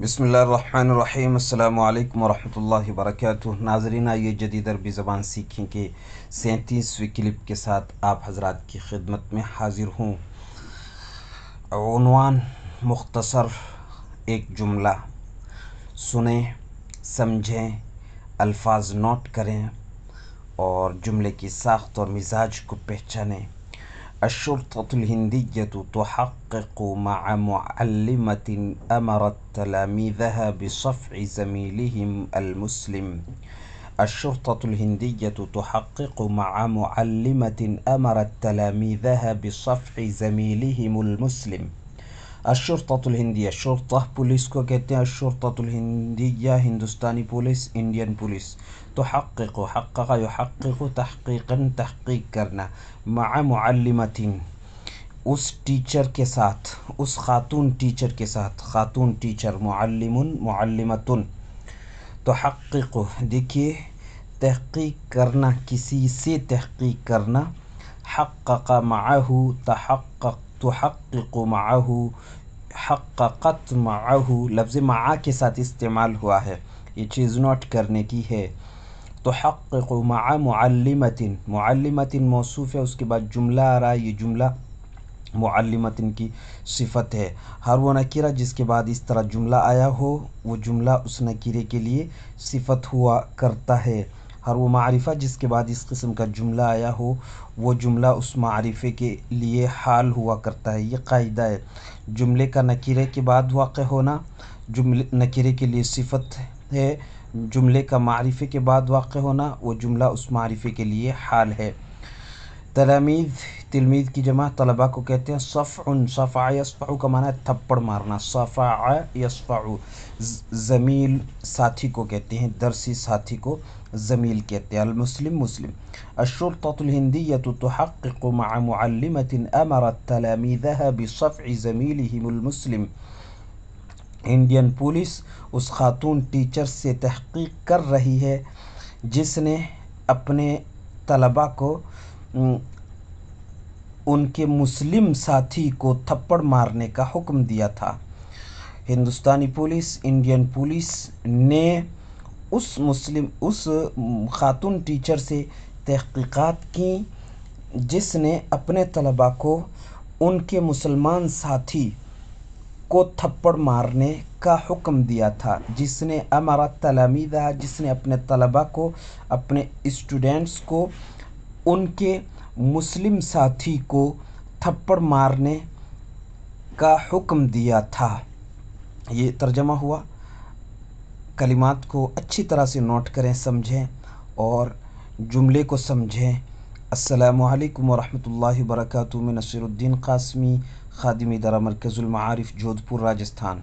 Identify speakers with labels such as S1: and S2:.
S1: بسم اللہ الرحمن الرحیم، السلام علیکم ورحمۃ اللہ وبرکاتہ۔ ناظرین یہ جدید عربی زبان سیکھیں کہ سینتیسویں کلپ کے ساتھ آپ حضرات کی خدمت میں حاضر ہوں۔ عنوان مختصر ایک جملہ۔ سنیں، سمجھیں، الفاظ نوٹ کریں اور جملے کی ساخت اور مزاج کو پہچانیں۔ الشرطة الهندية تحقق مع معلمة أمرت تلاميذها بصفع زميلهم المسلم. الشرطة الهندية تحقق مع معلمة أمرت تلاميذها بصفع زميلهم المسلم. الشرطة الهندية. شرطة پولیس کو کہتے ہیں الشرطة الهندية، ہندوستانی پولیس، انڈین پولیس. تحقق حقق يحقق تحقیقا تحقیق کرنا مع معلمت اس ٹیچر کے ساتھ، اس خاتون ٹیچر کے ساتھ، خاتون ٹیچر، معلم معلمتن تحقق دیکھیے، تحقیق کرنا، کسی سے تحقیق کرنا حقق معه تحقق تحقق معه حققت معه، لفظ معا کے ساتھ استعمال ہوا ہے۔ یہ چیز نوٹ کرنے کی ہے۔ تحقق مع معلمت معلمت موصوف ہے، اس کے بعد جملہ آ رہا ہے، یہ جملہ معلمت کی صفت ہے۔ ہر وہ نکیرہ جس کے بعد اس طرح جملہ آیا ہو، وہ جملہ اس نکیرے کے لیے صفت ہوا کرتا ہے۔ ہر وہ معرفہ جس کے بعد اس قسم کا جملہ آیا ہو، وہ جملہ اس معرفے کے لیے حال ہوا کرتا ہے، یہ قاعدہ ہے۔ جملے کا نکیرے کے بعد واقع ہونا جملے نکیرے کے لیے صفت ہے۔ جملے کا معرفے کے بعد واقع ہونا، وہ جملہ اس معرفے کے لیے حال ہے۔ تلامید تلمید کی جمع طلبہ کو کہتے ہیں، صفع صفع یصفع کا معنی ہے تھپڑ مارنا، صفع یصفع، زمیل ساتھی کو کہتے ہیں، درسی ساتھی کو زمیل کہتے ہیں، المسلم مسلم۔ الشرطة الهندية تحقق مع معلمة أمرت تلاميذها بصفع زميلهم المسلم۔ انڈین پولیس اس خاتون ٹیچر سے تحقیق کر رہی ہے، جس نے اپنے طلبہ کو ان کے مسلم ساتھی کو تھپڑ مارنے کا حکم دیا تھا۔ ہندوستانی پولیس، انڈین پولیس نے اس مسلم، اس خاتون ٹیچر سے تحقیقات کی، جس نے اپنے طلبہ کو ان کے مسلمان ساتھی کو تھپڑ مارنے کا حکم دیا تھا۔ جس نے امارت تلامیدہ جس نے اپنے طلبہ کو، اپنے اسٹوڈنٹس کو ان کے مسلم ساتھی کو تھپڑ مارنے کا حکم دیا تھا۔ یہ ترجمہ ہوا۔ کلمات کو اچھی طرح سے نوٹ کریں، سمجھیں اور جملے کو سمجھیں۔ السلام علیکم ورحمۃ اللہ وبرکاتہ۔ میں نصیر الدین قاسمی خادم ادارہ مرکز المعارف، جودھپور، راجستھان۔